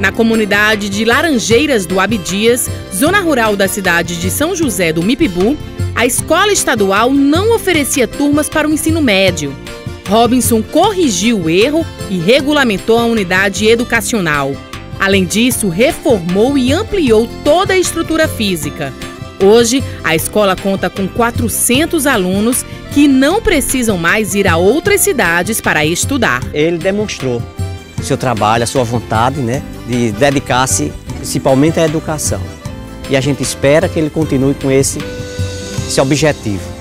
Na comunidade de Laranjeiras do Abdias, zona rural da cidade de São José do Mipibu, a escola estadual não oferecia turmas para o ensino médio. Robinson corrigiu o erro e regulamentou a unidade educacional. Além disso, reformou e ampliou toda a estrutura física. Hoje, a escola conta com 400 alunos que não precisam mais ir a outras cidades para estudar. Ele demonstrou o seu trabalho, a sua vontade né, de dedicar-se principalmente à educação. E a gente espera que ele continue com esse, esse objetivo.